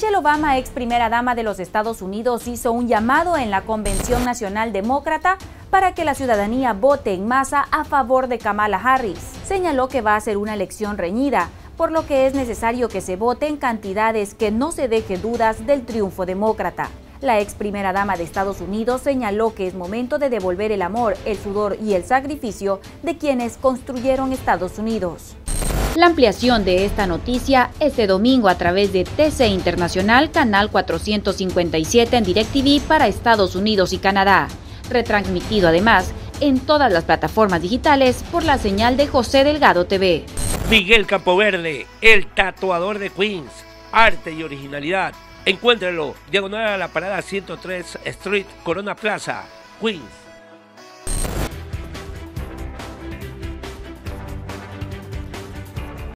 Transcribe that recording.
Michelle Obama, ex primera dama de los Estados Unidos, hizo un llamado en la Convención Nacional Demócrata para que la ciudadanía vote en masa a favor de Kamala Harris. Señaló que va a ser una elección reñida, por lo que es necesario que se vote en cantidades que no se deje dudas del triunfo demócrata. La ex primera dama de Estados Unidos señaló que es momento de devolver el amor, el sudor y el sacrificio de quienes construyeron Estados Unidos. La ampliación de esta noticia este domingo a través de TC Internacional, canal 457 en DirecTV para Estados Unidos y Canadá. Retransmitido además en todas las plataformas digitales por la señal de José Delgado TV. Miguel Campoverde, el tatuador de Queens. Arte y originalidad. Encuéntralo, diagonal a la parada 103 Street, Corona Plaza, Queens.